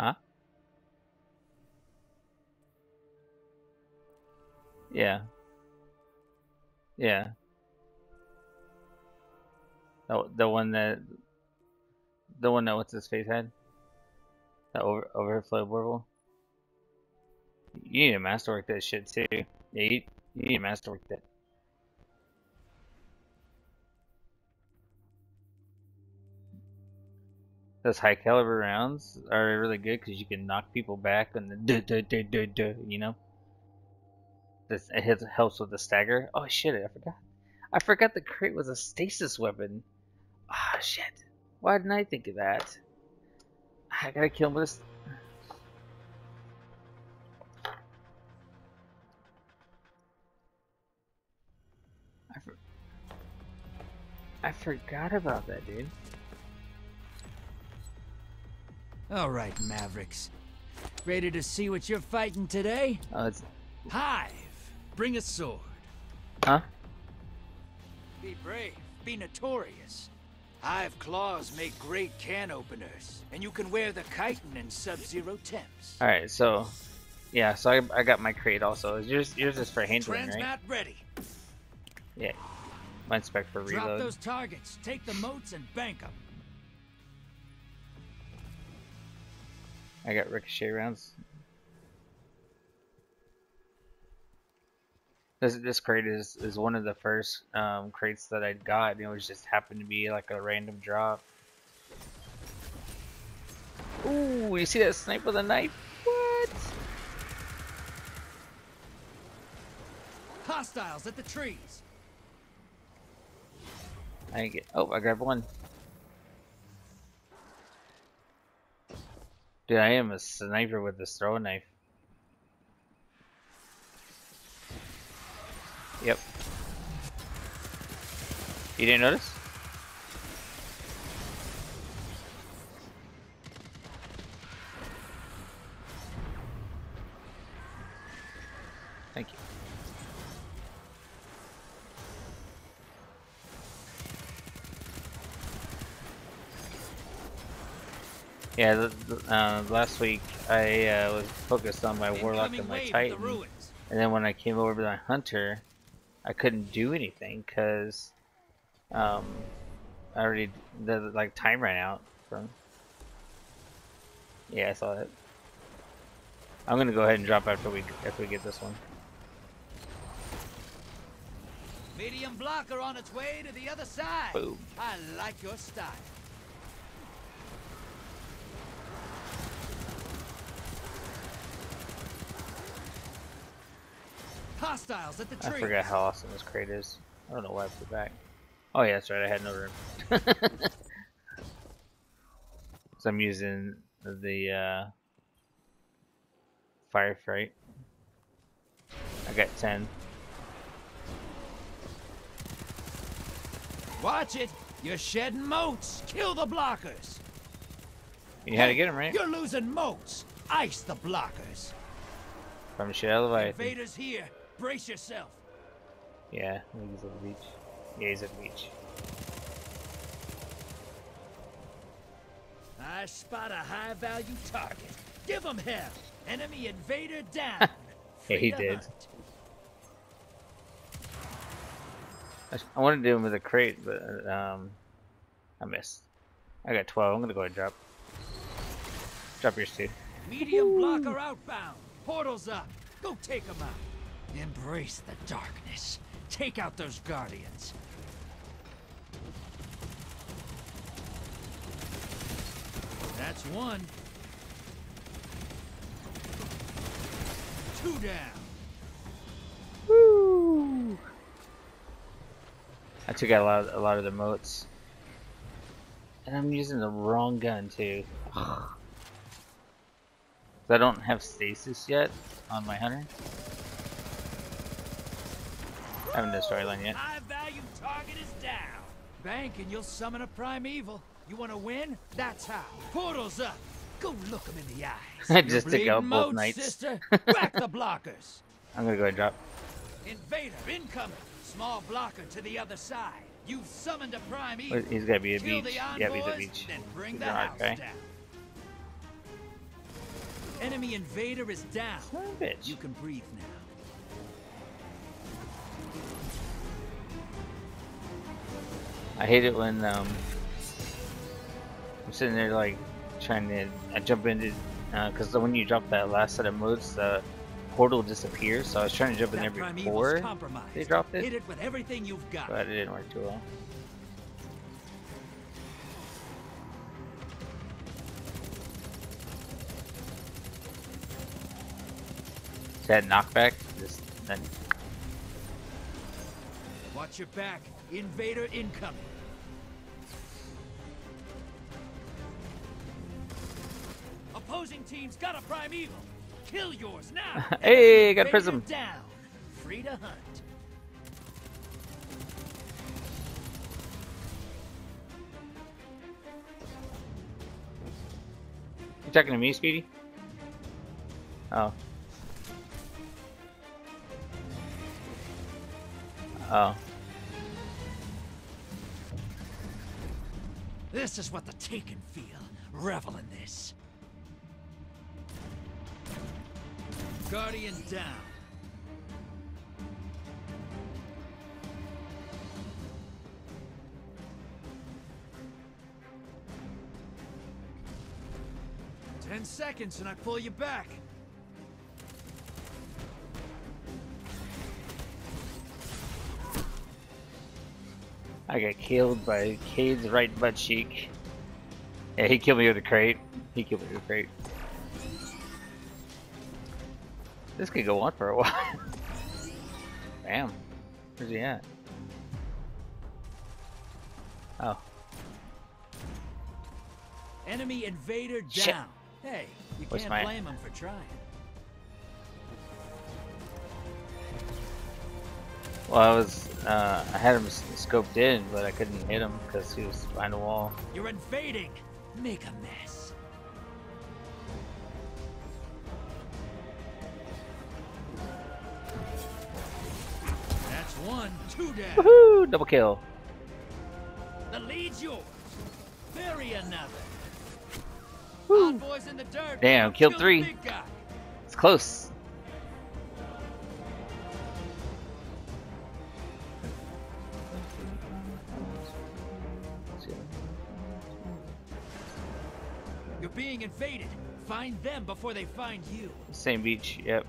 Huh? Yeah. Yeah. The, the one that the one that what's his face had? That over overflow burble? You need to masterwork that shit too. Yeah, you, you need to masterwork that. Those high caliber rounds are really good because you can knock people back and the duh, duh, duh, duh, duh, you know? This, it helps with the stagger. Oh shit, I forgot. I forgot the Krait was a stasis weapon. Ah shit. Why didn't I think of that? I gotta kill him with this. I forgot about that, dude. All right, Mavericks. Ready to see what you're fighting today? Oh, it's Hive, bring a sword. huh? Be brave, be notorious. Hive claws make great can openers, and you can wear the chitin in sub-zero temps. All right, so yeah, so I, I got my Krait also. Yours yours is for handling, right? Transmat ready. Yeah. Mine's spec for Drop those targets, take the motes, and bank them. I got ricochet rounds. This this Krait is is one of the first um, crates that I got. and It was just happened to be like a random drop. Ooh, you see that snipe with a knife? What? Hostiles at the trees. I get. Oh, I grabbed one. Dude, I am a sniper with this throw knife. Yep. You didn't notice? Thank you. Yeah, the, the, uh, last week I uh, was focused on my warlock and my at the titan, and then when I came over to my hunter, I couldn't do anything because um, I already the like time ran out from. Yeah, I saw it. I'm gonna go ahead and drop after we after we get this one. Medium blocker on its way to the other side. Boom. I like your style. Hostiles at the I forgot how awesome this Krait is. I don't know why I put it back. Oh yeah, that's right. I had no room. so I'm using the uh, firefight. I got ten. Watch it. You're shedding motes. Kill the blockers. You had to get him right You're losing motes. Ice the blockers. from out of. Invaders here. Brace yourself. Yeah, he's at the beach. Yeah, he's at the beach. I spot a high-value target. Give 'em hell. Enemy invader down. Yeah, he did. hunt. I, wanted to do him with a Krait, but um, I missed. I got 12. I'm gonna go ahead and drop. Drop yours too. Medium blocker outbound. Portals up. Go take 'em out. Embrace the darkness. Take out those guardians. That's one. Two down. Woo! I took out a lot, a lot of the motes, and I'm using the wrong gun too. I don't have stasis yet on my hunter. I haven't destroyed one yet. High value target is down. Bank and you'll summon a primeval. You want to win? That's how. Portals up. Go look 'em in the eyes. I just took out both knights. sister. Whack the blockers. I'm gonna go ahead and drop. Invader incoming. Small blocker to the other side. You've summoned a primeval. Wait, He's gotta be a Kill beach. Yeah, he's a beach. then bring He's the house arc, down. Enemy invader is down. Son of a bitch. You can breathe now. I hate it when um, I'm sitting there like trying to I jump into because when you drop that last set of moves, the portal disappears. So I was trying to jump in there before they dropped it. Hit it, it with everything you've got. but it didn't work too well. Is that knockback? Just that Watch your back. Invader incoming. Opposing team's got a primeval. Kill yours now. Hey, got a prism. Down. Free to hunt. You talking to me, Speedy? Oh. Oh. This is what the Taken feel. Revel in this. Guardian down. Ten seconds and I pull you back. I got killed by Cade's right butt cheek. Yeah, he killed me with a Krait. He killed me with a Krait. This could go on for a while. Bam. Where's he at? Oh. Enemy invader Shit. down. Hey, you can't my- blame him for trying. Well, I was, uh, I had him scoped in, but I couldn't hit him because he was behind a wall. You're invading. Make a mess. That's one. Two down. Woohoo! Double kill. The lead's yours. Bury another. Woo. Envoys in the dirt. Damn, killed Kill three. It's close. Invaded. Find them before they find you. Same beach, yep.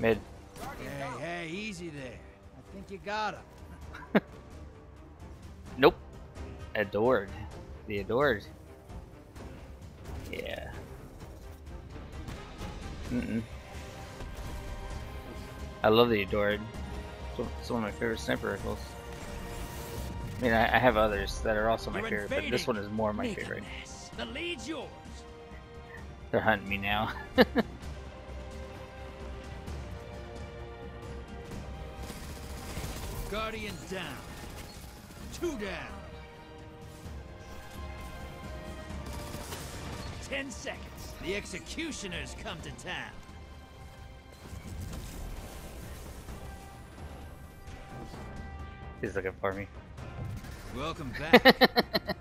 Mid. Hey, hey, easy there. I think you got him. Nope. Adored. The adored. Yeah. Mm-mm. I love the adored. It's one- It's one of my favorite sniper rifles. I mean, I, I have others that are also my You're favorite, but this one is more my favorite. The lead's yours. They're hunting me now. Guardian down. Two down. Ten seconds. The executioners come to town. He's looking for me. Welcome back.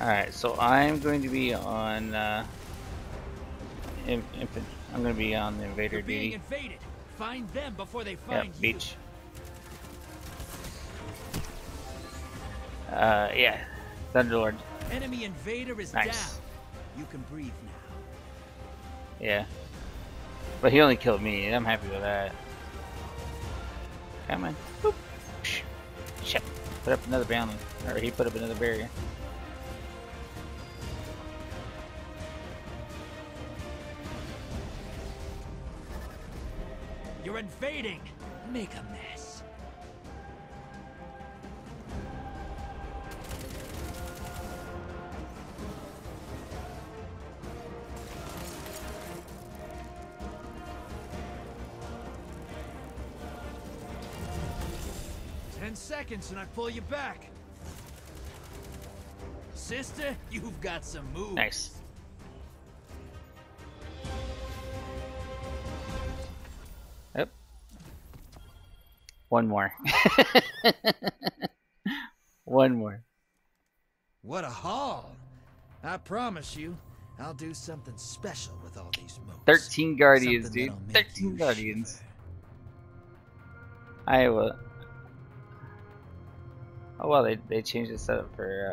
Alright, so I'm going to be on, uh, in, I'm going to be on the invader You're being duty. invaded. Find them before they Yep, find you. beach. Uh, yeah, Thunderlord. Enemy invader is Nice. down. You can breathe now. Yeah. But he only killed me, and I'm happy with that. Come on. Boop. Shit. Put up another bounty. Or he put up another barrier. You're invading. Make a mess. Ten seconds and I pull you back. Sister, you've got some moves. Nice. Yep. One more. One more. What a haul! I promise you, I'll do something special with all these motes. 13 guardians, Something dude. 13 guardians. shiver. I will. Oh well, they they changed the setup for. Uh,